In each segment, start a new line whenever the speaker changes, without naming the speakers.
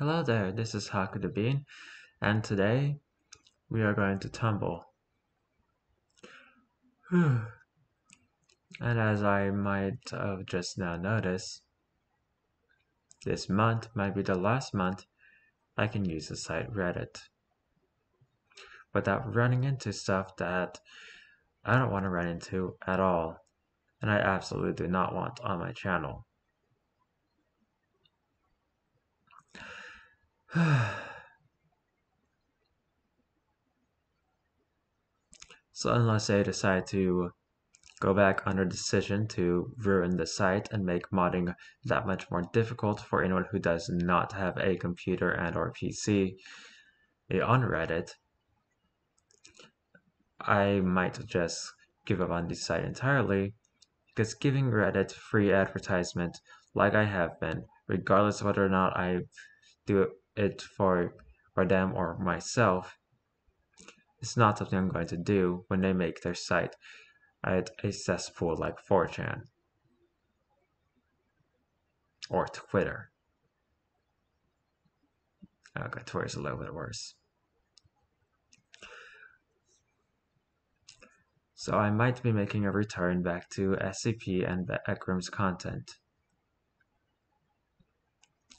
Hello there, this is Haku the Bean, and today we are going to tumble. and as I might have just now noticed, this month might be the last month I can use the site Reddit without running into stuff that I don't want to run into at all, and I absolutely do not want on my channel. so unless they decide to go back their decision to ruin the site and make modding that much more difficult for anyone who does not have a computer and or PC eh, on Reddit, I might just give up on the site entirely. Because giving Reddit free advertisement like I have been, regardless of whether or not I do it for, for them or myself, it's not something I'm going to do when they make their site at a cesspool like 4chan or Twitter. Okay, Twitter's a little bit worse. So I might be making a return back to SCP and Backrooms content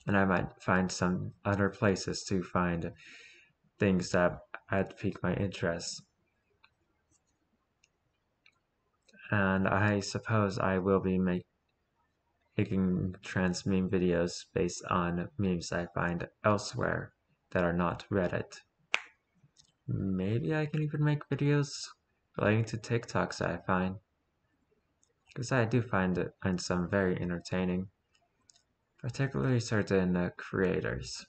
and I might find some other places to find things that had pique my interest. And I suppose I will be make, making trans meme videos based on memes I find elsewhere that are not Reddit. Maybe I can even make videos relating to TikToks I find. Because I do find it find some very entertaining particularly certain uh, creators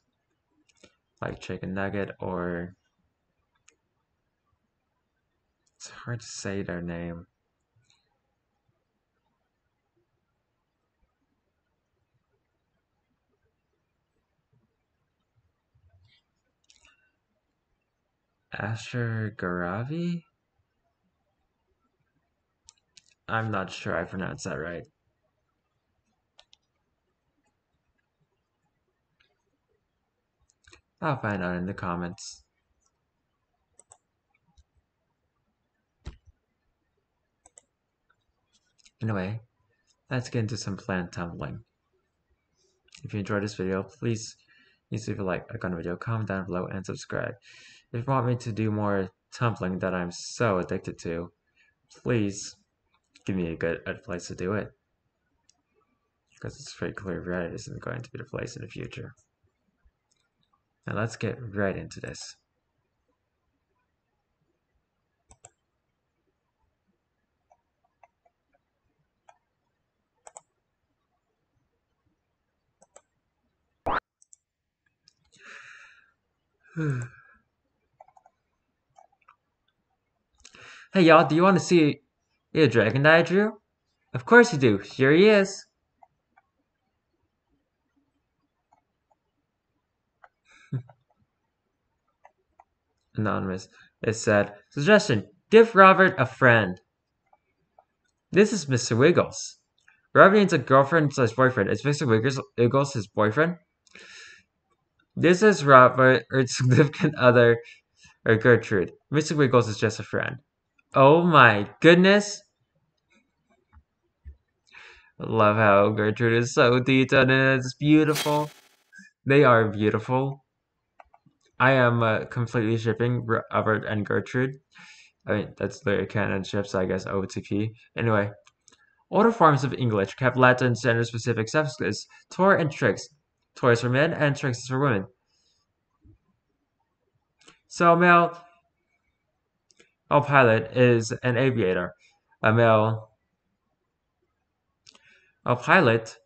like Chicken Nugget or it's hard to say their name. Asher Garavi? I'm not sure I pronounced that right. I'll find out in the comments. Anyway, let's get into some plant tumbling. If you enjoyed this video, please leave a like, like on the video, comment down below, and subscribe. If you want me to do more tumbling that I'm so addicted to, please give me a good place to do it. Because it's pretty clear Reddit isn't going to be the place in the future. Now let's get right into this. hey y'all, do you want to see a dragon that I drew? Of course you do. Here he is. Anonymous. It said, Suggestion Give Robert a friend. This is Mr. Wiggles. Robert needs a girlfriend slash boyfriend. Is Mr. Wiggles, Wiggles his boyfriend? This is Robert's significant other, or Gertrude. Mr. Wiggles is just a friend. Oh my goodness! I love how Gertrude is so detailed and it's beautiful. They are beautiful. I am uh, completely shipping Robert and Gertrude. I mean, that's the canon ship, so I guess OTP. Anyway, older forms of English kept Latin gender-specific suffixes. Tor and Trix. Tor is for men and Trix is for women. So male, a pilot is an aviator. A male, a pilot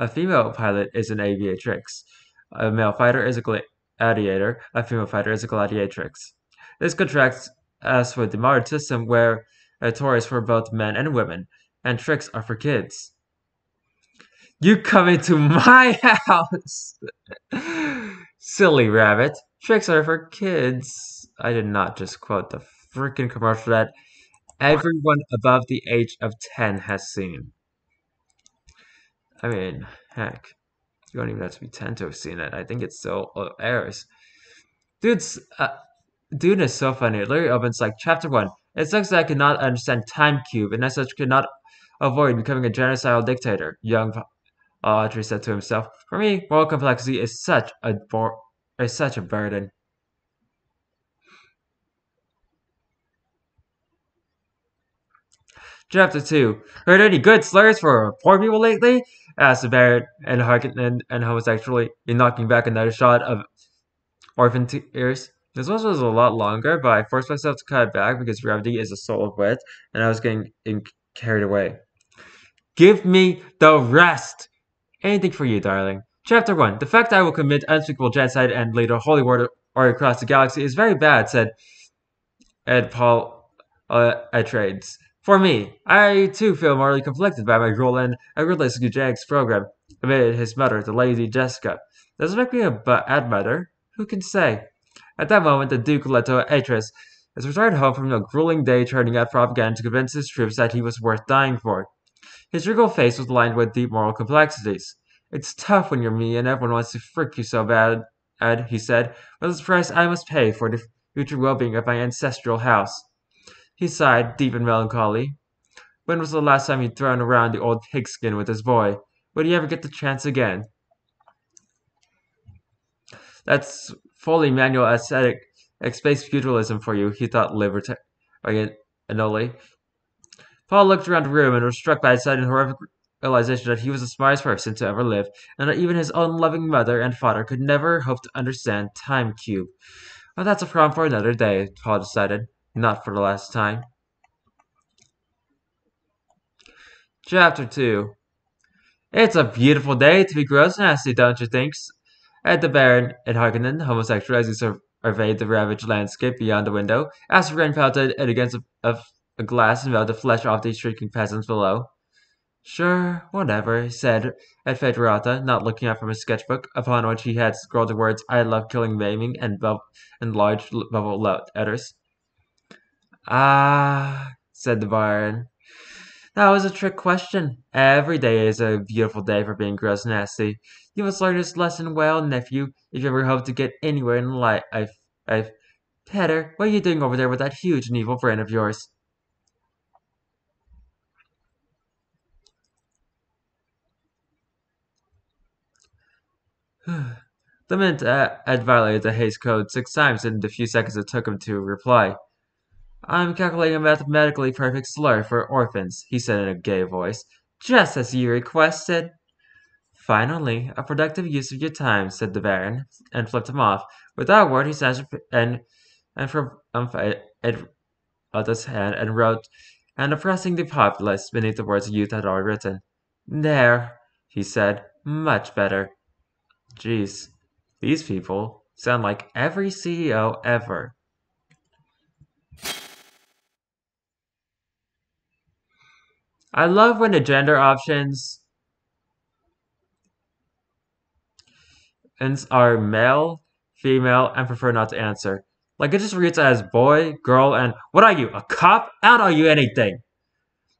A female pilot is an aviatrix. A male fighter is a gladiator. A female fighter is a gladiatrix. This contrasts as with the modern system where a Tor is for both men and women, and tricks are for kids. You come into my house! Silly rabbit. Tricks are for kids. I did not just quote the freaking commercial that everyone above the age of 10 has seen. I mean, heck, you don't even have to be 10 to have seen it. I think it still uh, airs. Dude's, uh, dude is so funny. Literally opens like chapter 1. It sucks that I cannot understand Time Cube and as such could not avoid becoming a genocidal dictator, young Audrey said to himself. For me, moral complexity is such a is such a burden. Chapter 2. Heard any good slurs for poor people lately? The Baron and Harkonnen and homosexually, in knocking back another shot of orphan tears. This one was a lot longer, but I forced myself to cut it back because gravity is a soul of wit, and I was getting carried away. Give me the rest! Anything for you, darling. Chapter 1. The fact I will commit unspeakable genocide and lead a holy war across the galaxy is very bad, said Ed Paul uh, Atreides. For me, I too feel morally conflicted by my role in a religious eugenics program, admitted his mother, the Lady Jessica. Does it make me a bad mother? Who can say? At that moment, the Duke Leto Atreides has returned home from a grueling day turning out propaganda to convince his troops that he was worth dying for. His regal face was lined with deep moral complexities. It's tough when you're me and everyone wants to frick you so bad, Ed, he said. What is the price I must pay for the future well-being of my ancestral house? He sighed, deep and melancholy. When was the last time he'd thrown around the old pigskin with his boy? Would he ever get the chance again? That's fully manual aesthetic space feudalism for you, he thought libertarianly. Paul looked around the room and was struck by the sudden horrific realization that he was the smartest person to ever live, and that even his own loving mother and father could never hope to understand Time Cube. Well, that's a problem for another day, Paul decided not for the last time. Chapter 2 It's a beautiful day to be gross and nasty, don't you think? At the Baron and Harkonnen, homosexual as he surveyed the ravaged landscape beyond the window, as rain pelted it against a, a, a glass and melted the flesh off the shrieking peasants below. Sure, whatever, said Ed Feyd-Rautha, not looking up from his sketchbook, upon which he had scrawled the words, I love killing maiming, and, and large bubble letters. Ah, said the Baron. That was a trick question. Every day is a beautiful day for being gross nasty. You must learn this lesson well, nephew, if you ever hope to get anywhere in life. I've, I've... Piter, what are you doing over there with that huge and evil friend of yours? the mint uh, had violated the Hays Code six times in the few seconds it took him to reply. I'm calculating a mathematically perfect slur for orphans, he said in a gay voice, just as you requested. Finally, a productive use of your time, said the Baron, and flipped him off. Without a word, he snatched and and from um, Otto's hand and wrote, and oppressing the populace beneath the words the youth had already written. There, he said, much better. Geez, these people sound like every CEO ever. I love when the gender options are male, female, and prefer not to answer. Like it just reads as boy, girl, and what are you, a cop? I don't you anything.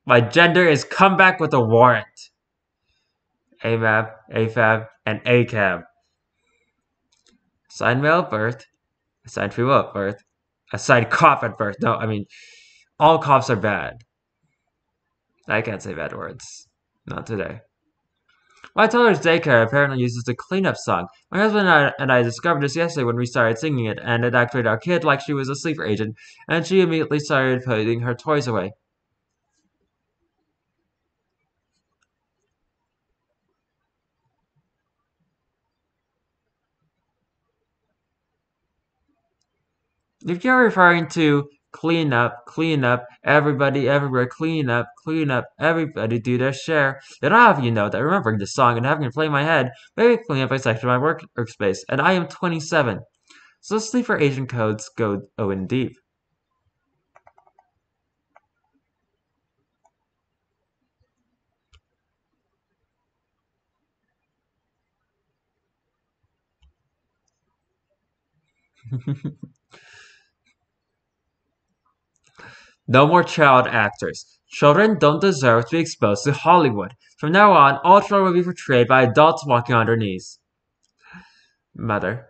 My gender is come back with a warrant. AMAB, AFAB, and ACAB. Assigned male at birth, assigned female at birth, assigned cop at birth. No, I mean, all cops are bad. I can't say bad words. Not today. My toddler's daycare apparently uses the cleanup song. My husband and I, discovered this yesterday when we started singing it, and it activated our kid like she was a sleeper agent, and she immediately started putting her toys away. If you're referring to Clean up, clean up, everybody everywhere, clean up, clean up, everybody do their share. Then I have you know that remembering this song and having it play in my head, maybe clean up a section of my work workspace, and I am 27. So sleeper Asian codes go in deep. No more child actors. Children don't deserve to be exposed to Hollywood. From now on, all children will be portrayed by adults walking on their knees. Mother.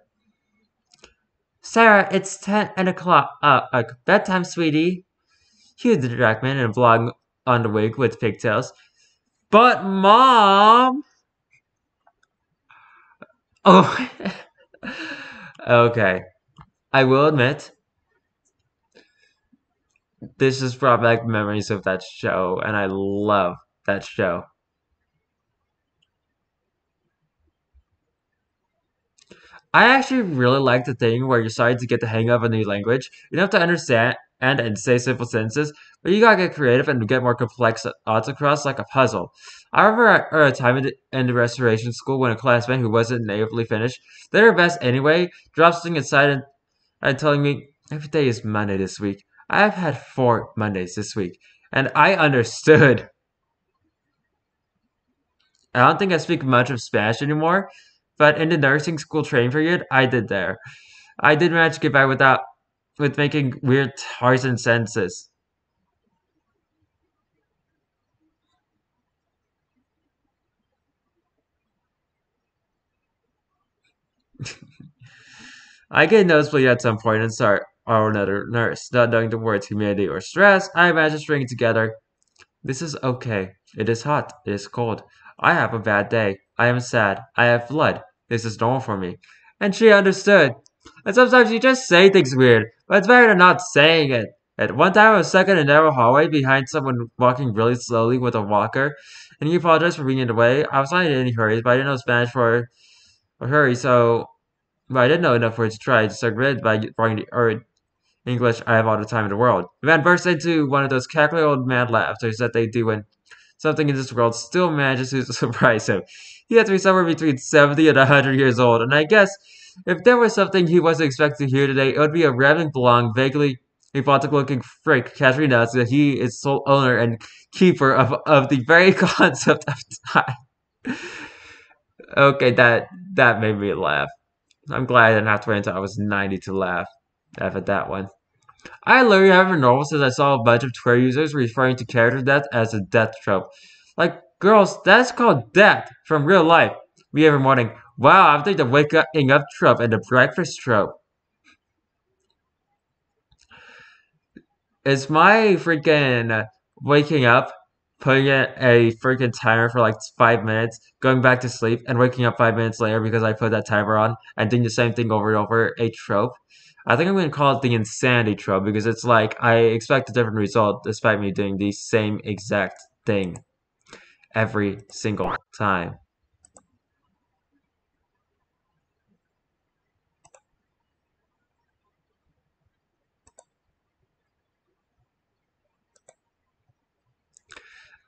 Sarah, it's 10 and o'clock. Uh, uh, bedtime, sweetie. Hugh the Jackman in a vlog on the wig with pigtails. But, Mom! Oh. okay. I will admit, this just brought back memories of that show, and I love that show. I actually really like the thing where you're starting to get the hang of a new language. You don't have to understand and, and say simple sentences, but you gotta get creative and get more complex thoughts across like a puzzle. I remember at a time in the, in the restoration school when a classmate who wasn't natively Finnish did her best anyway, dropped inside and, and telling me, every day is Monday this week. I have had four Mondays this week, and I understood. I don't think I speak much of Spanish anymore, but in the nursing school training period, I did there. I did manage to get by without with making weird Tarzan senses. I get nosebleed at some point and start or another nurse, not knowing the words humidity or stress. I imagine stringing together. This is okay. It is hot. It is cold. I have a bad day. I am sad. I have blood. This is normal for me. And she understood. And sometimes you just say things weird, but it's better than not saying it. At one time, I was stuck in a narrow hallway behind someone walking really slowly with a walker, and he apologized for being in the way. I was not in any hurry, but I didn't know Spanish for a hurry, so but I didn't know enough words to try. to I read by borrowing the or English I have all the time in the world. The man burst into one of those cackling old mad laughters that they do when something in this world still manages to surprise him. He had to be somewhere between 70 and 100 years old, and I guess if there was something he wasn't expecting to hear today, it would be a rambling, blonde, vaguely hypnotic-looking freak casually announcing that he is sole owner and keeper of, of the very concept of time. okay, that that made me laugh. I'm glad I didn't have to wait until I was 90 to laugh at that one. I literally haven't normal since I saw a bunch of Twitter users referring to character death as a death trope. Like, girls, that's called death from real life. We every morning. Wow, I'm thinking the waking up trope and the breakfast trope. Is my freaking waking up, putting in a freaking timer for like five minutes, going back to sleep, and waking up five minutes later because I put that timer on, and doing the same thing over and over, a trope? I think I'm going to call it the insanity trope because it's like I expect a different result despite me doing the same exact thing every single time.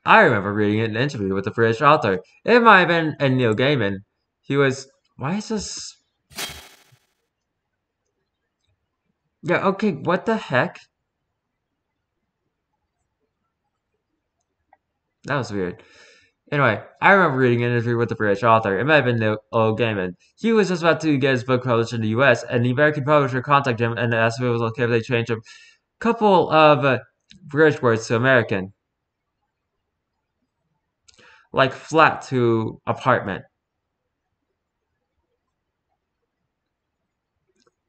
I remember reading an interview with the British author. It might have been a Neil Gaiman. He was, why is this? Yeah, okay, what the heck? That was weird. Anyway, I remember reading an interview with the British author. It might have been Neil Gaiman. He was just about to get his book published in the U.S., and the American publisher contacted him and asked if it was okay if they changed a couple of uh, British words to American like flat to apartment.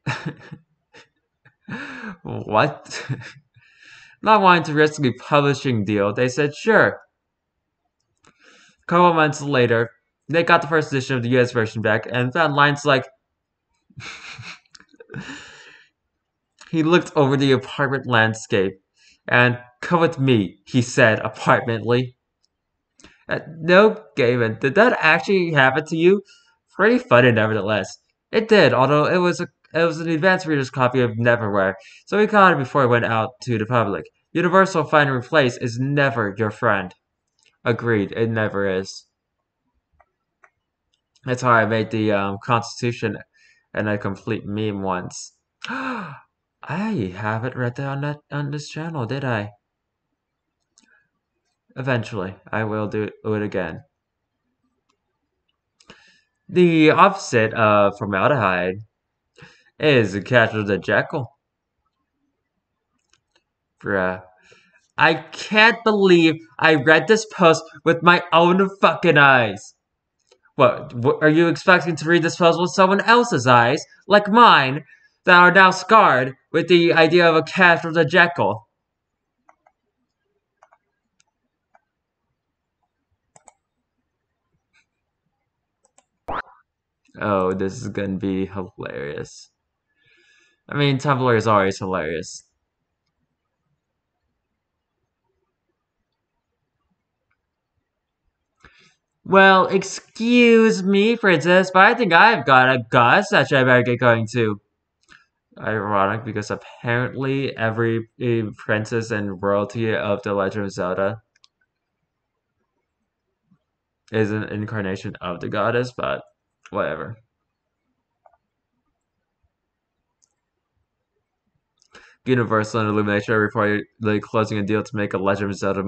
what? Not wanting to risk a publishing deal, they said sure. A couple months later, they got the first edition of the US version back and found lines like He looked over the apartment landscape and come with me, he said apartmently. No, Gaiman, did that actually happen to you? Pretty funny, nevertheless. It did, although it was a it was an advanced reader's copy of Neverwhere, so we caught it before it went out to the public. Universal Find and Replace is never your friend. Agreed, it never is. That's how I made the um, Constitution and a complete meme once. I haven't read that on that on this channel, did I? Eventually, I will do it again. The opposite of formaldehyde is the of the Jekyll. Bruh. I can't believe I read this post with my own fucking eyes. What, what are you expecting to read this post with someone else's eyes, like mine, that are now scarred with the idea of a cat from the Jekyll? Oh, this is gonna be hilarious. I mean, Tumblr is always hilarious. Well, excuse me, princess, but I think I've got a Gus that I better get going to. Ironic, because apparently every eh, princess and royalty of The Legend of Zelda is an incarnation of the goddess, but whatever. Universal and Illumination are reportedly closing a deal to make a Legend of Zelda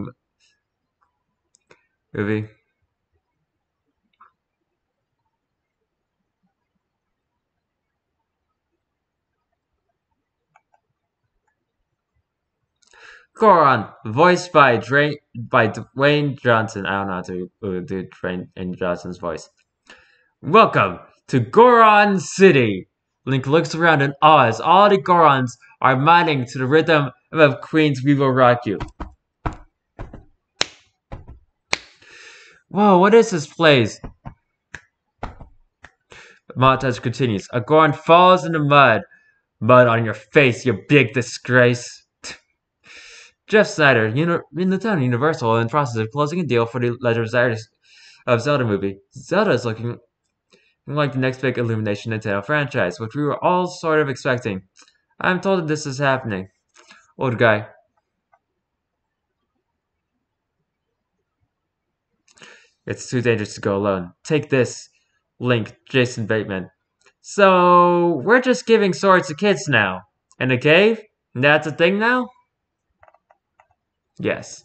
movie. Goron, voiced by by Dwayne Johnson. I don't know how to do Dwayne Johnson's voice. Welcome to Goron City. Link looks around in awe as all the Gorons are mining to the rhythm of Queen's We Will Rock You. Whoa, what is this place? Montage continues. A Goron falls in the mud. Mud on your face, you big disgrace. Jeff Sneider, Nintendo Universal, in the process of closing a deal for the Legend of Zelda movie. Zelda is looking like the next big Illumination Nintendo franchise, which we were all sort of expecting. I'm told that this is happening. Old guy. It's too dangerous to go alone. Take this. Link, Jason Bateman. So, we're just giving swords to kids now. In a cave? That's a thing now? Yes.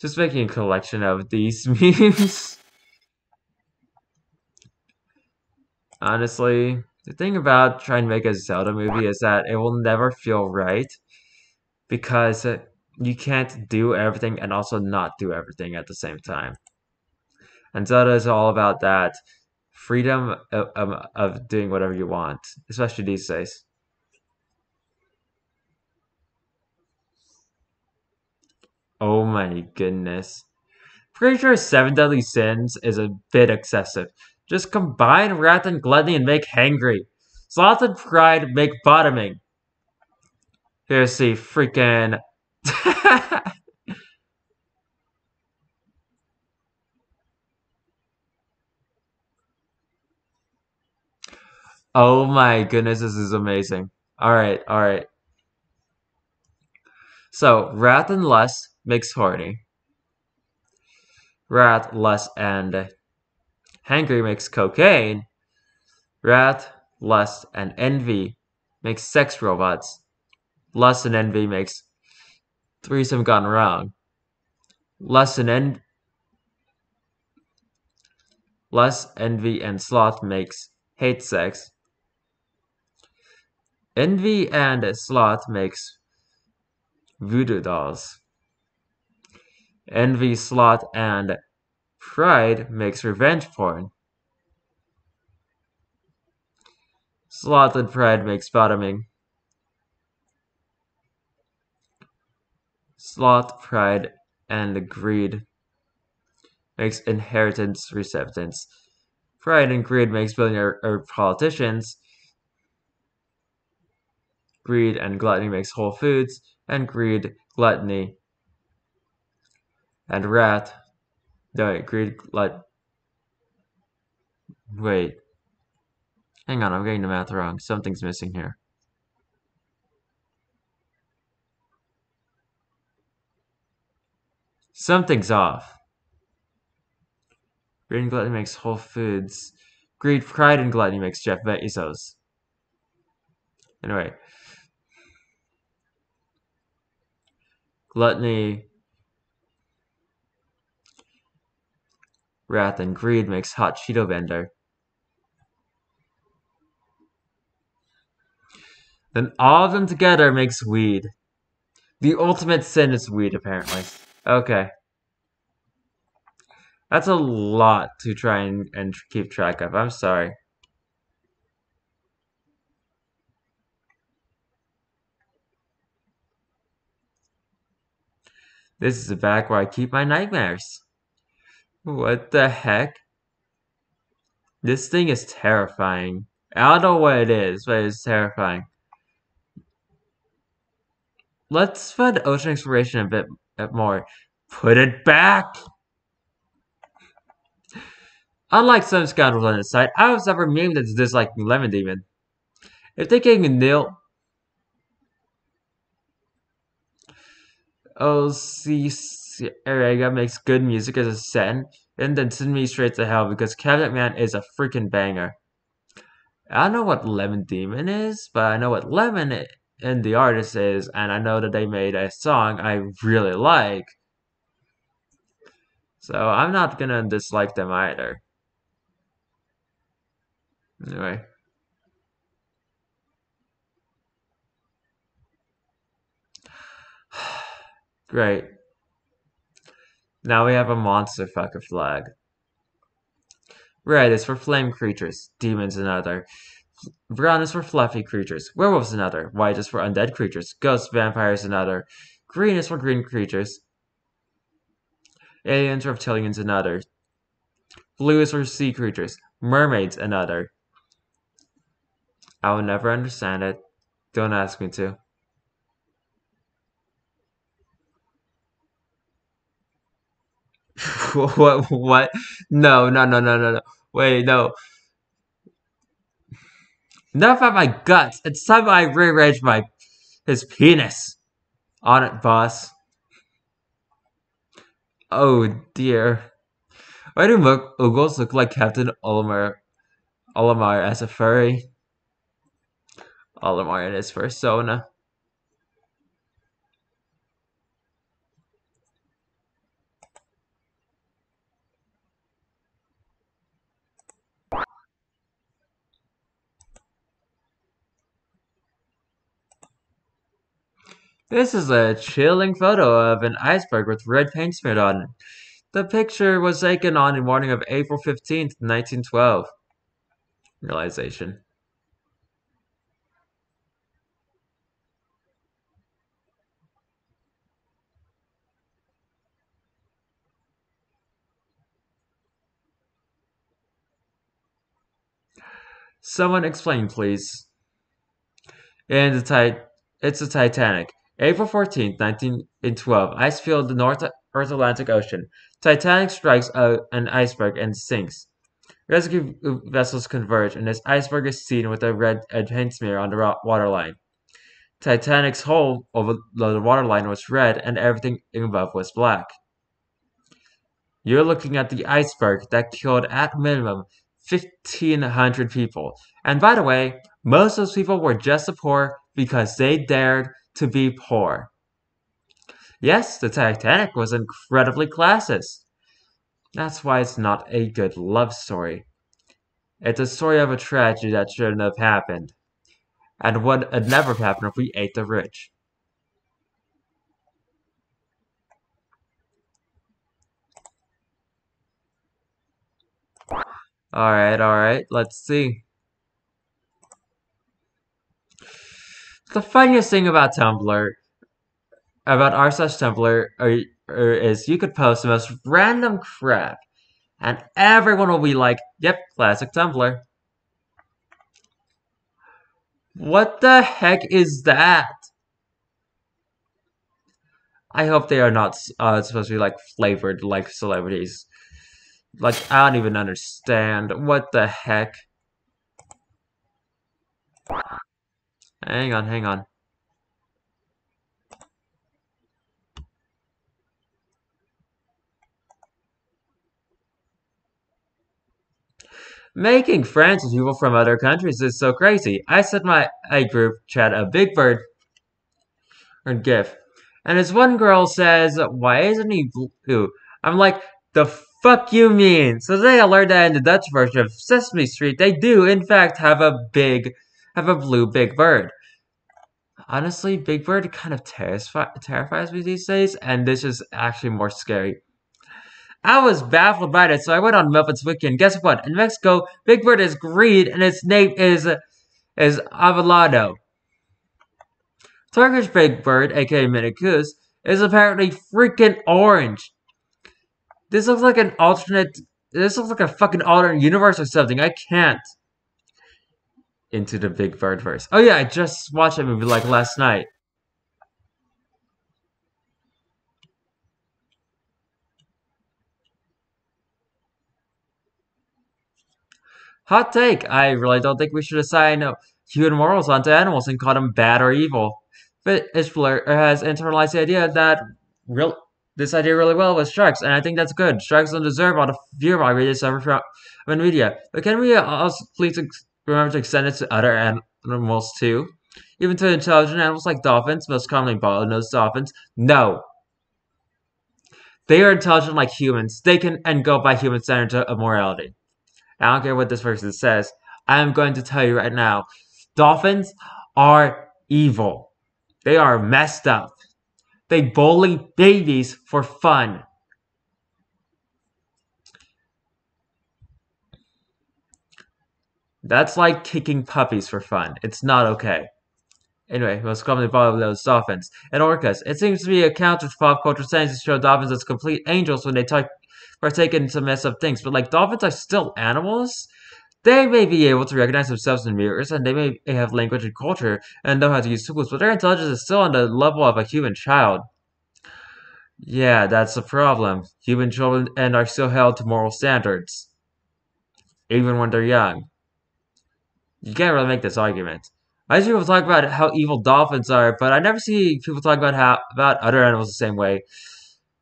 Just making a collection of these memes. Honestly, the thing about trying to make a Zelda movie is that it will never feel right because you can't do everything and also not do everything at the same time. And Zelda is all about that freedom of, of, of doing whatever you want, especially these days. Oh my goodness. Pretty sure Seven Deadly Sins is a bit excessive. Just combine Wrath and Gluttony and make Hangry. Sloth and Pride make Bottoming. Here's the freaking... oh my goodness, this is amazing. Alright, alright. So, Wrath and Lust makes horny. Wrath, lust, and hangry makes cocaine. Wrath, lust, and envy makes sex robots. Lust and envy makes threesome gone wrong. Lust and en lust, envy, and sloth makes hate sex. Envy and sloth makes voodoo dolls. Envy, sloth, and pride makes revenge porn. Sloth and pride makes bottoming. Sloth, pride, and greed makes inheritance receptance. Pride and greed makes billionaire or politicians. Greed and gluttony makes Whole Foods, and greed, gluttony, and wrath. Wait, greed, like. Wait. Hang on, I'm getting the math wrong. Something's missing here. Something's off. Greed gluttony makes Whole Foods. Greed, pride, and gluttony makes Jeff Bezos. Anyway. Gluttony, Wrath and greed makes hot Cheeto bender. Then all of them together makes weed. The ultimate sin is weed, apparently. Okay. That's a lot to try and, and keep track of. I'm sorry. This is the back where I keep my nightmares. What the heck? This thing is terrifying. I don't know what it is, but it's terrifying. Let's fund ocean exploration a bit, more. Put it back! Unlike some scoundrels on this site, I was never memed as disliking Lemon Demon. If they gave can nail OC Arega makes good music as a sen, and then send me straight to hell because Cabinet Man is a freaking banger. I don't know what Lemon Demon is, but I know what Lemon and the artist is, and I know that they made a song I really like. So I'm not gonna dislike them either. Anyway. Great. Now we have a monster fucker flag. Red is for flame creatures, demons another. Brown is for fluffy creatures, werewolves another. White is for undead creatures, ghosts, vampires another. Green is for green creatures. Aliens, reptilians another. Blue is for sea creatures, mermaids another. I will never understand it. Don't ask me to. what? What? No, no, no, no, no, no. Wait, no. Enough about my guts. It's time I rearrange my his penis. On it, boss. Oh dear. Why do Oogles look like Captain Olimar Olimar as a furry? Olimar in his persona. This is a chilling photo of an iceberg with red paint smeared on it. The picture was taken on the morning of April 15th, 1912. Realization. Someone explain, please. And the tit it's the Titanic. April 14, 1912, ice filled the North Atlantic Ocean. Titanic strikes an iceberg and sinks. Rescue vessels converge, and this iceberg is seen with a red paint smear on the waterline. Titanic's hull over the waterline was red, and everything above was black. You're looking at the iceberg that killed at minimum 1,500 people. And by the way, most of those people were just the poor because they dared to be poor. Yes, the Titanic was incredibly classist. That's why it's not a good love story. It's a story of a tragedy that shouldn't have happened. And would have never happened if we ate the rich. Alright, alright, let's see. The funniest thing about Tumblr, about r slash Tumblr, or, or is you could post the most random crap, and everyone will be like, "Yep, classic Tumblr." What the heck is that? I hope they are not uh, supposed to be like flavored like celebrities. Like I don't even understand what the heck. Hang on, hang on. Making friends with people from other countries is so crazy. I sent my a group chat a big bird or GIF, and this one girl says, "Why isn't he blue?" I'm like, "The fuck you mean?" So today I learned that in the Dutch version of Sesame Street, they do in fact have a big have a blue big bird. honestly, Big Bird kind of terrifies me these days, and this is actually more scary. I was baffled by it, so I went on Muppets Wiki, and guess what? In Mexico, Big Bird is green, and its name is is Abelardo. Turkish Big Bird, aka Minik Kuş, is apparently freaking orange. This looks like an alternate. This looks like a fucking alternate universe or something. I can't. Into the Big Bird verse. Oh yeah, I just watched that movie like last night. Hot take. I really don't think we should assign human morals onto animals and call them bad or evil. But Ishbler has internalized the idea that real this idea really well with sharks, and I think that's good. Sharks don't deserve all the fear from media. But can we also please remember to extend it to other animals too? Even to intelligent animals like dolphins, most commonly bottlenose dolphins? No. They are intelligent like humans. They can and go by human standards of morality. I don't care what this person says. I am going to tell you right now. Dolphins are evil. They are messed up. They bully babies for fun. That's like kicking puppies for fun. It's not okay. Anyway, most commonly bottlenose dolphins and orcas. It seems to be a counter to pop culture sayings to show dolphins as complete angels when they talk partake in some mess up things, but like dolphins are still animals. They may be able to recognize themselves in mirrors, and they may have language and culture, and know how to use tools, but their intelligence is still on the level of a human child. Yeah, that's the problem. Human children and are still held to moral standards, even when they're young. You can't really make this argument. I see people talk about how evil dolphins are, but I never see people talk about how about other animals the same way.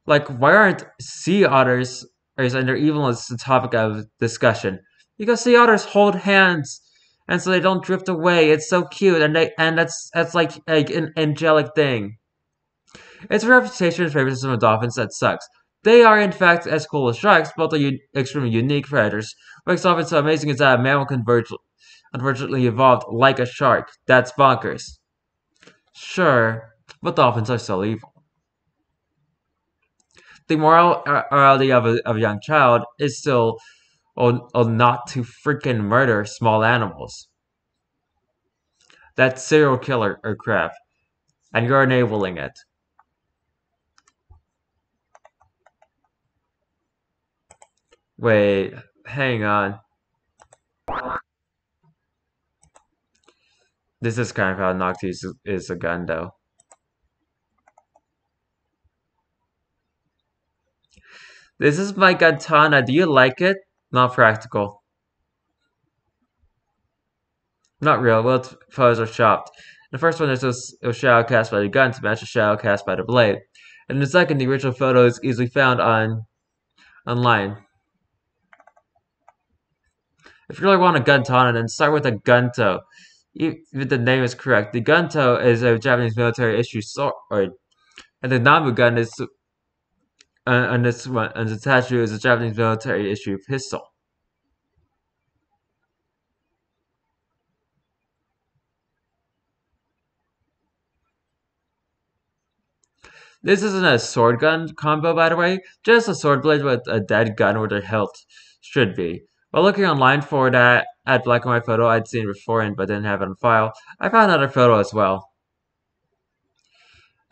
Like, why aren't sea otters and their evilness the topic of discussion? Because sea otters hold hands, and so they don't drift away. It's so cute, and they and that's that's like like an angelic thing. It's a reputation and favoritism of dolphins that sucks. They are, in fact, as cool as sharks, but they're extremely unique predators. What makes dolphins so amazing is that a mammal can unfortunately evolved like a shark. That's bonkers. Sure, but dolphins are still evil the uh, morality of a, of a young child is still on, on not to freaking murder small animals. That's serial killer or crap. And you're enabling it. Wait, hang on. This is kind of how Noctis is a gun though. This is my katana. Do you like it? Not practical. Not real. Well, photos are chopped. The first one is a shadow cast by the gun to match the shadow cast by the blade. And the second, the original photo is easily found on online. If you really want a gunto, then start with a gunto. Even the name is correct. The gunto is a Japanese military issue sword, and the Nambu gun is and this one, and the statue is a Japanese military issue pistol. This isn't a sword gun combo, by the way, just a sword blade with a dead gun where the hilt should be. While looking online for that at black and white photo I'd seen before and but didn't have it on file, I found another photo as well.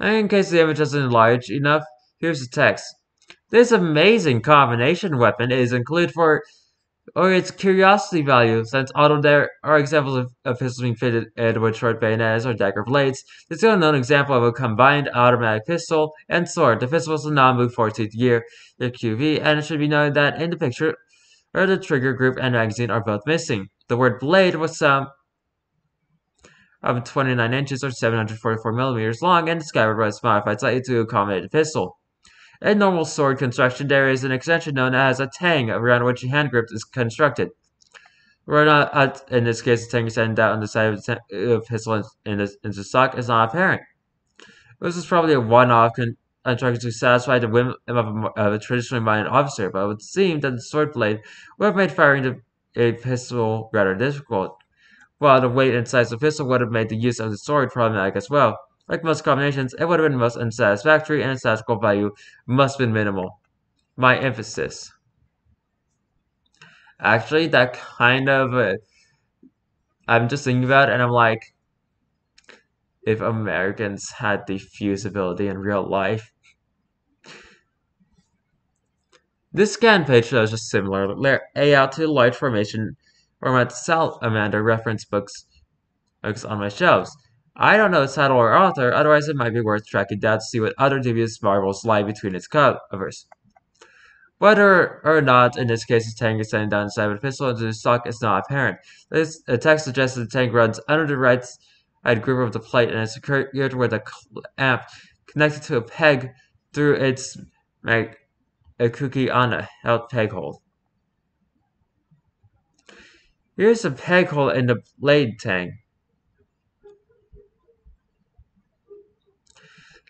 In case the image isn't large enough, here's the text. This amazing combination weapon is included for or its curiosity value, since although there are examples of, of pistols being fitted with short bayonets or dagger blades, this is a known example of a combined automatic pistol and sword. The pistol is a Nambu 14th year QV, and it should be noted that in the picture, or the trigger group and magazine are both missing. The word blade was some of 29 inches or 744 millimeters long, and the scabbard was modified slightly to accommodate the pistol. In normal sword construction, there is an extension known as a tang around which the hand grip is constructed. Right not, uh, in this case, the tang is out on the side of the pistol in the, stock is not apparent. This is probably a one-off construction to satisfy the whim of a, of a traditionally minded officer, but it would seem that the sword blade would have made firing the, a pistol rather difficult. while the weight and size of the pistol would have made the use of the sword problematic as well. Like most combinations, it would have been most unsatisfactory and its tactical value must have been minimal. My emphasis. Actually, that kind of... Uh, I'm just thinking about it and I'm like, if Americans had the fusibility in real life, this scan page shows a similar layout to the large formation format salamander reference books, books on my shelves. I don't know its title or author, otherwise it might be worth tracking down to see what other dubious marvels lie between its covers. Whether or not, in this case, the tang is sending down the side of the pistol into the stock is not apparent. This text suggests that the tang runs under the right side groove of the plate and is secured with a clamp connected to a peg through its mag mekugi on a held peg hole. Here's a peg hole in the blade tang.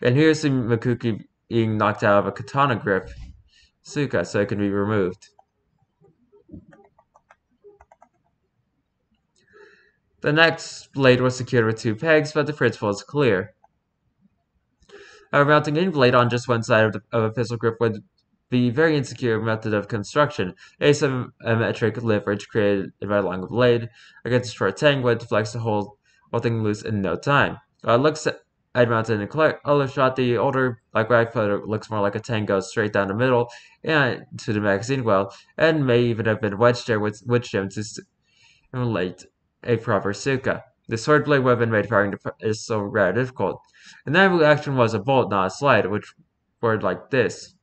And here's the mekugi being knocked out of a katana grip, Tsuka, so it can be removed. The next blade was secured with two pegs, but the principle is clear. However, mounting in blade on just one side of, the, of a pistol grip would be very insecure method of construction. Asymmetric leverage created right along the blade against a short tang would flex the whole, whole thing loose in no time. Uh, looks at I'd mounted in a other shot. The older right photo looks more like a tang goes straight down the middle and to the magazine well, and may even have been wedged there with wood gem to simulate a proper tsuka. The sword blade weapon made firing is so rather difficult. And that action was a bolt, not a slide, which were like this.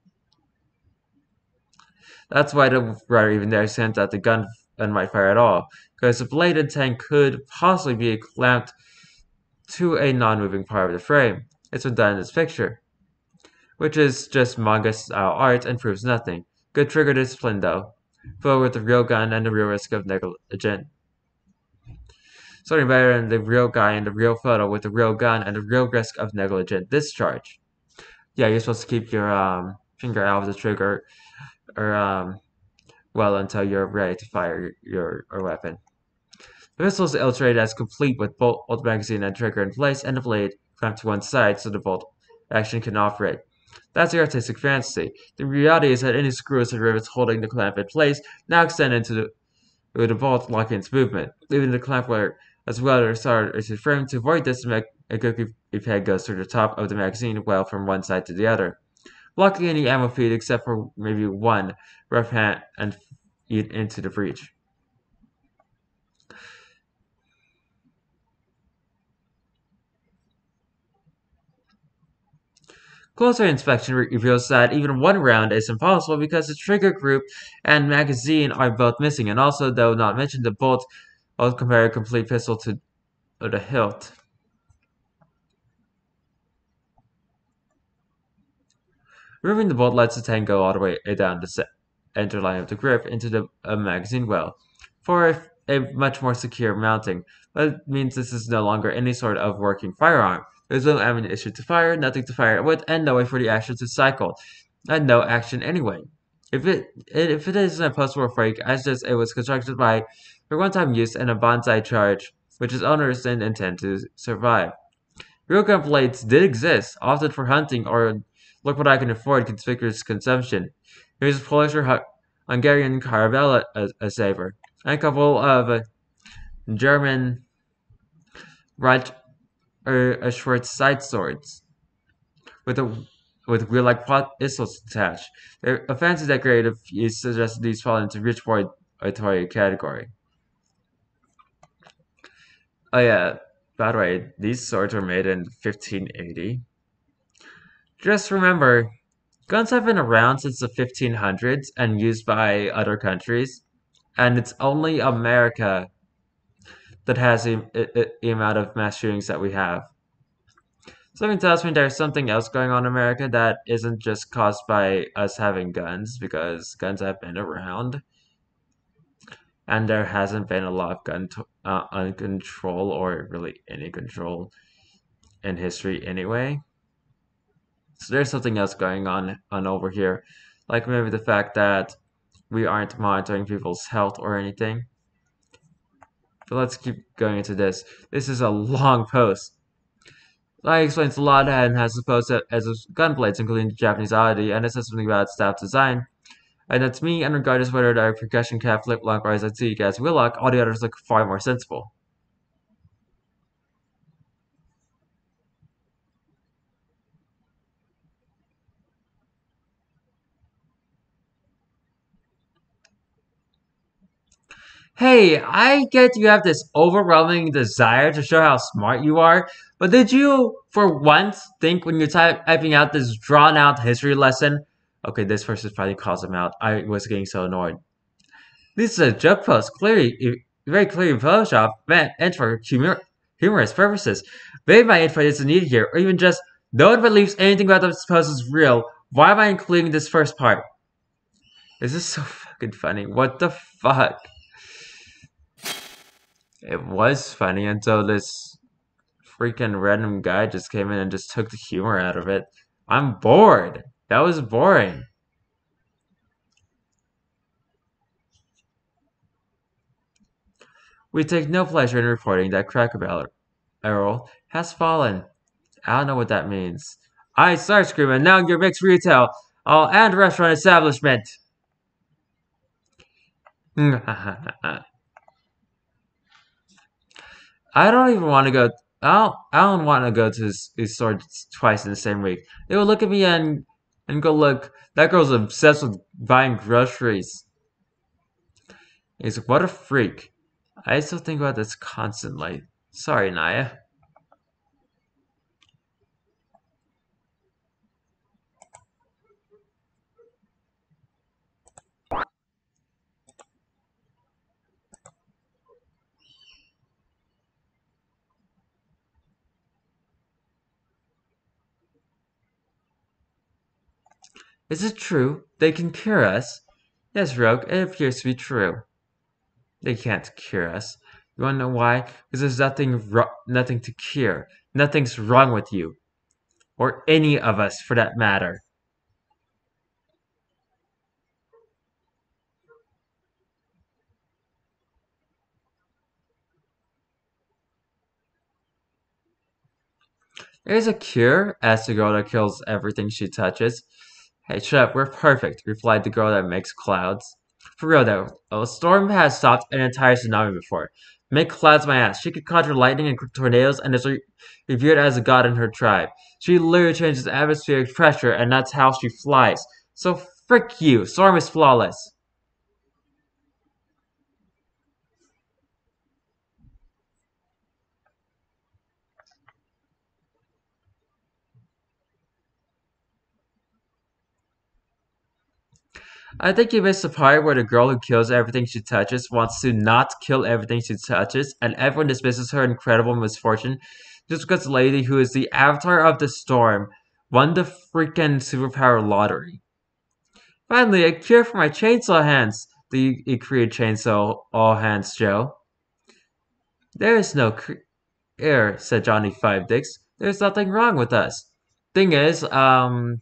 That's why the writer even there sent that the gun and might fire at all, because the bladed tang could possibly be clamped to a non-moving part of the frame. It's been done in this picture, which is just manga style art and proves nothing. Good trigger discipline though, but with the real gun and the real risk of negligent. Something better than the real guy in the real photo with the real gun and the real risk of negligent discharge. Yeah, you're supposed to keep your um, finger out of the trigger or um, well until you're ready to fire your, your weapon. The pistol is illustrated as complete with bolt, magazine, and trigger in place, and the blade clamped to one side so the bolt action can operate. That's the artistic fantasy. The reality is that any screws and rivets holding the clamp in place now extend into the, the bolt locking its movement, leaving the clamp where as well as started frame to avoid this mekugi peg goes through the top of the magazine well from one side to the other blocking any ammo feed except for maybe one rough hand and into the breech. Closer inspection reveals that even one round is impossible because the trigger group and magazine are both missing, and also, though not mentioned, the bolt will compare a complete pistol to the hilt. Removing the bolt lets the tang go all the way down the center line of the grip into the uh, magazine well for a, a, much more secure mounting. That means this is no longer any sort of working firearm. There's no ammunition to fire, nothing to fire it with, and no way for the action to cycle, and no action anyway. If it if it is a post-war freak, as just it was constructed by for one-time use and a banzai charge, which is onerous and intended to survive. Real gun blades did exist, often for hunting or Look what I can afford, conspicuous consumption. Here's a Polish or Hungarian Karabela a, a saver. And a couple of uh, German right or a short side swords with a with real like pot pistols attached. A fancy decorative use suggests these fall into rich boy oratory category. Oh yeah, by the way, these swords were made in 1580. Just remember, guns have been around since the 1500s and used by other countries, and it's only America that has the, the amount of mass shootings that we have. Something tells me there's something else going on in America that isn't just caused by us having guns, because guns have been around. And there hasn't been a lot of gun uh, uncontrol or really any control in history anyway. So there's something else going on on over here, like maybe the fact that we aren't monitoring people's health or anything. But let's keep going into this. This is a long post. Lai explains a lot and has supposed as gunblades, including the Japanese oddity, and it says something about staff design. And that's me, and regardless whether they're percussion cap, flintlock, or as I see will wheellock, all the others look far more sensible. Hey, I get you have this overwhelming desire to show how smart you are, but did you, for once, think when you're typing out this drawn out history lesson? Okay, this person finally calls him out. I was getting so annoyed. This is a joke post, clearly, very clearly Photoshop, meant and for humor, humorous purposes. Maybe my info isn't needed here, or even just no one believes anything about this post is real. Why am I including this first part? This is so fucking funny. What the fuck? It was funny until this freaking random guy just came in and just took the humor out of it. I'm bored. That was boring. We take no pleasure in reporting that Cracker Barrel has fallen. I don't know what that means. I Starscream and now your mixed retail all and restaurant establishment. I don't even want to go. I don't. I don't want to go to his, his store twice in the same week. They would look at me and and go, look, that girl's obsessed with buying groceries. He's like, what a freak. I still think about this constantly. Sorry, Naya. Is it true? They can cure us? Yes, Rogue, it appears to be true. They can't cure us. You wanna know why? Because there's nothing nothing to cure. Nothing's wrong with you. Or any of us, for that matter. There's a cure, asked the girl that kills everything she touches. Hey, Chef, we're perfect, replied the girl that makes clouds. For real though, a storm has stopped an entire tsunami before. Make clouds my ass. She could conjure lightning and tornadoes and is re revered as a god in her tribe. She literally changes atmospheric pressure and that's how she flies. So frick you, Storm is flawless. I think you missed the part where the girl who kills everything she touches wants to not kill everything she touches, and everyone dismisses her incredible misfortune just because the lady who is the avatar of the storm won the freaking superpower lottery. Finally, a cure for my chainsaw hands, the Ikria chainsaw all hands Joe. There is no cure, said Johnny Five Dicks. There's nothing wrong with us. Thing is, um,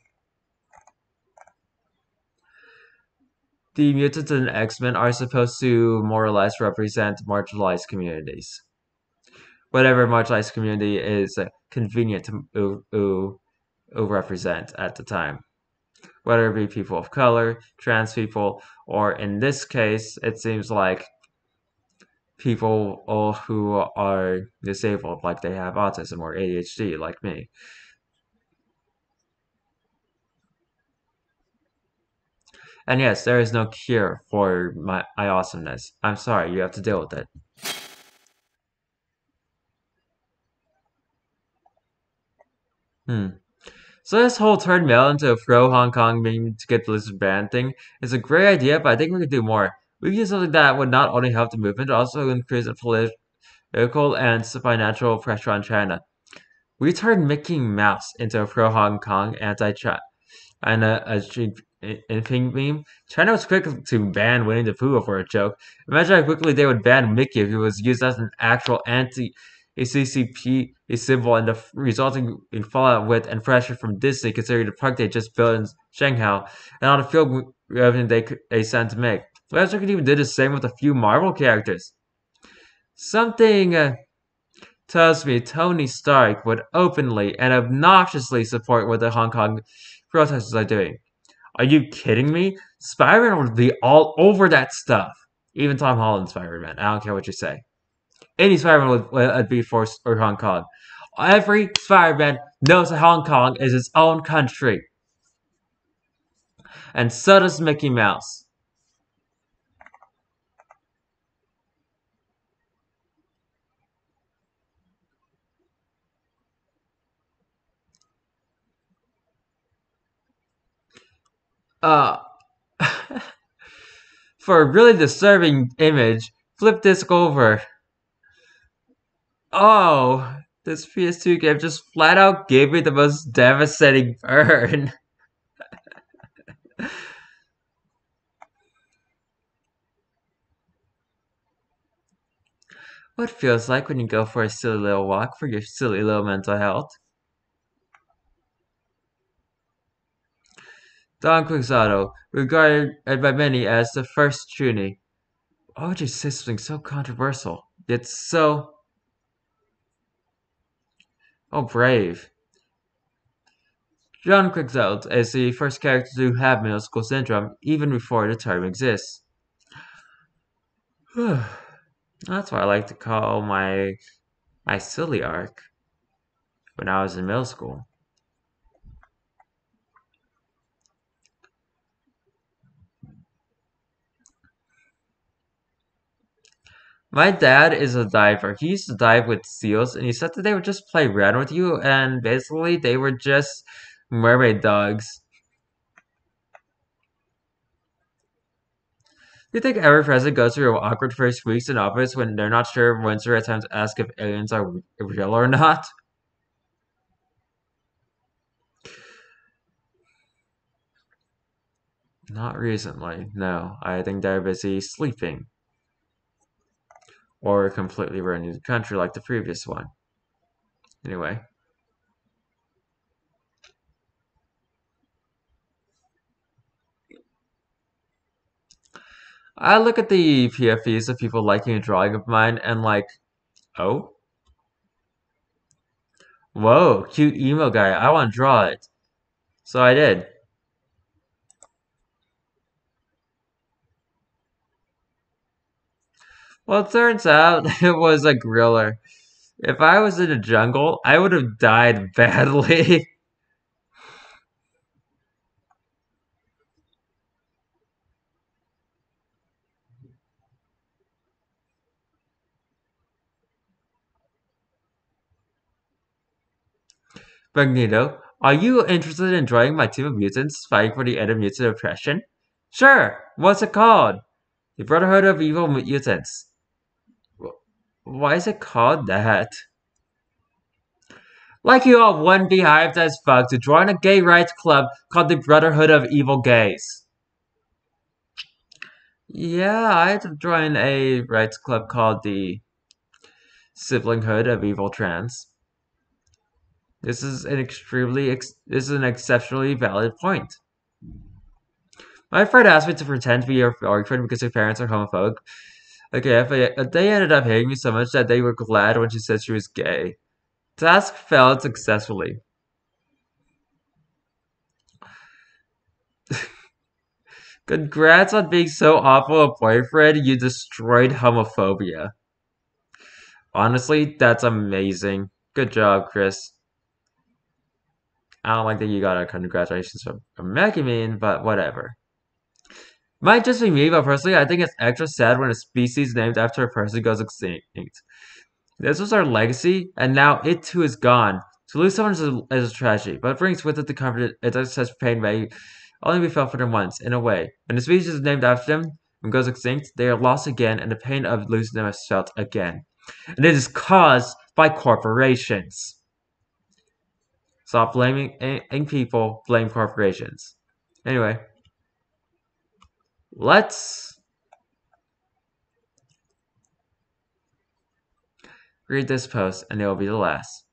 the mutants and X-Men are supposed to more or less represent marginalized communities. Whatever marginalized community is uh, convenient to, represent at the time. Whether it be people of color, trans people, or in this case, it seems like people who are disabled, like they have autism or ADHD, like me. And yes, there is no cure for my, my awesomeness. I'm sorry, you have to deal with it. Hmm. So this whole turn Mei into a pro Hong Kong meme to get the Blizzard banned thing is a great idea, but I think we could do more. We could do something that would not only help the movement, but also increase the political and financial pressure on China. We turned Mickey Mouse into a pro Hong Kong anti-China in Pink Meme, China was quick to ban Winnie the Pooh for a joke. Imagine how quickly they would ban Mickey if he was used as an actual anti-CCP symbol and the resulting in fallout with and pressure from Disney considering the park they just built in Shanghai and all the field revenue they, they sent to make. Last could even did the same with a few Marvel characters. Something uh, tells me Tony Stark would openly and obnoxiously support what the Hong Kong protesters are doing. Are you kidding me? Spider-Man would be all over that stuff. Even Tom Holland Spider-Man. I don't care what you say. Any Spider-Man would, would be for or Hong Kong. Every Spider-Man knows that Hong Kong is its own country. And so does Mickey Mouse. Uh, for a really disturbing image, flip this over. Oh, this PS2 game just flat out gave me the most devastating burn. what feels like when you go for a silly little walk for your silly little mental health? Don Quixote, regarded by many as the first chuuni. Why would you say something so controversial, yet so... Oh, brave. Don Quixote is the first character to have middle school syndrome, even before the term exists. That's what I like to call my my silly arc when I was in middle school. My dad is a diver. He used to dive with seals, and he said that they would just play around with you, and basically they were just mermaid dogs. Do you think every president goes through awkward first weeks in office when they're not sure when's the right time to ask if aliens are real or not? Not recently, no. I think they're busy sleeping or a completely running the country like the previous one. Anyway. I look at the PFPs of people liking a drawing of mine and like, oh? Whoa, cute emo guy, I want to draw it. So I did. Well, it turns out it was a griller. If I was in a jungle, I would have died badly. Magneto, are you interested in joining my team of mutants fighting for the end of mutant oppression? Sure, what's it called? The Brotherhood of Evil Mutants. Why is it called that? Like you all wouldn't be hyped as fuck to join a gay rights club called the Brotherhood of Evil Gays. Yeah, I had to join a rights club called the Siblinghood of Evil Trans. This is an extremely, ex this is an exceptionally valid point. My friend asked me to pretend to be your boyfriend because her parents are homophobic. Okay, if they ended up hating me so much that they were glad when she said she was gay. Task failed successfully. Congrats on being so awful a boyfriend, you destroyed homophobia. Honestly, that's amazing. Good job, Chris. I don't like that you got a congratulations from, from Megumin, but whatever. Might just be me, but personally, I think it's extra sad when a species named after a person goes extinct. This was our legacy, and now it too is gone. To lose someone is a, is a tragedy, but it brings with it the comfort it does such pain may only be felt for them once, in a way. When a species is named after them and goes extinct, they are lost again, and the pain of losing them is felt again. And it is caused by corporations. Stop blaming people, blame corporations. Anyway, let's read this post and it will be the last.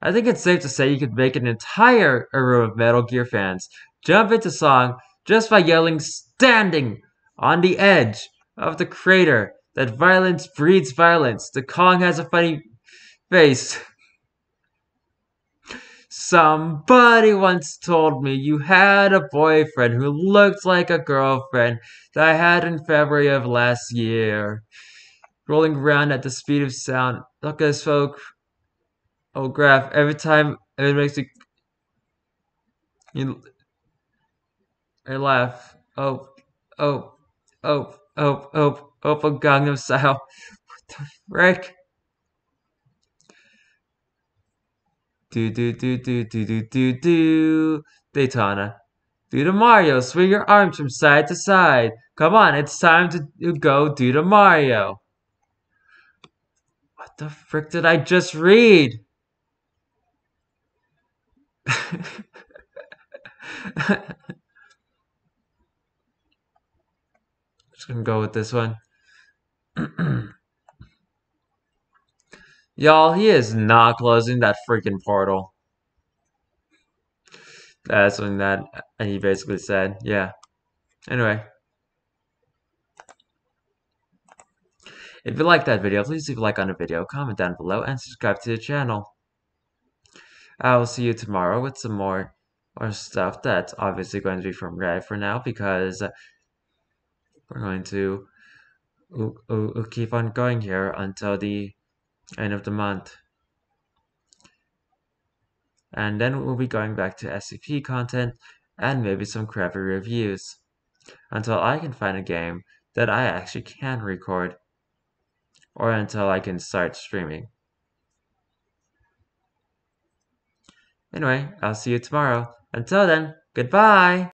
I think it's safe to say you could make an entire room of Metal Gear fans jump into song just by yelling standing on the edge of the crater that violence breeds violence. The Kong has a funny face. Somebody once told me you had a boyfriend who looked like a girlfriend that I had in February of last year. Rolling around at the speed of sound. Look at this photograph. Oh, Every time it makes me you I laugh. Oh, oh, oh, oh, oh, oh, for Gangnam Style. What the frick? Do do do do do do do do. Daytona. Do the Mario. Swing your arms from side to side. Come on, it's time to go do the Mario. What the frick did I just read? Just gonna go with this one. Y'all, he is not closing that freaking portal. That's something that and he basically said. Yeah. Anyway. If you like that video, please leave a like on the video, comment down below, and subscribe to the channel. I will see you tomorrow with some more, more stuff that's obviously going to be from Red for now because we're going to keep on going here until the end of the month. And then we'll be going back to SCP content and maybe some crappy reviews until I can find a game that I actually can record or until I can start streaming. Anyway, I'll see you tomorrow. Until then, goodbye!